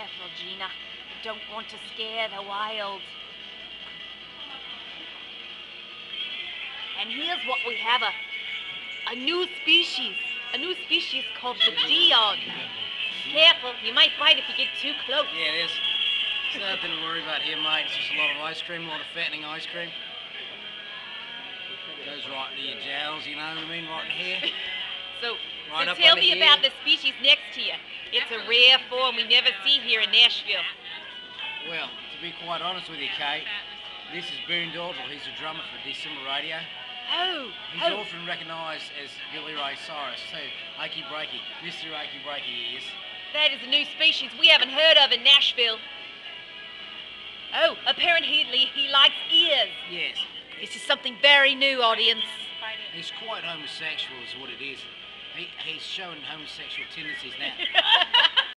careful, Gina. You don't want to scare the wild. And here's what we have a, a new species. A new species called the Dion. Careful, you might bite if you get too close. Yeah, it is. there's nothing to worry about here, mate. It's just a lot of ice cream, a lot of fattening ice cream. Goes right into your jowls, you know what I mean? Right in here. So, Right so tell me here. about the species next rare form we never see here in Nashville. Well, to be quite honest with you, Kate, this is Boone Daughdrill. He's a drummer for Decemberadio. Oh, He's oh, often recognised as Billy Ray Cyrus, too. Achy Breaky. Mr. Achy Breaky he is. that is a new species we haven't heard of in Nashville. Oh, apparently he likes ears. Yes. This is something very new, audience. He's quite homosexual, is what it is. He, he's showing homosexual tendencies now.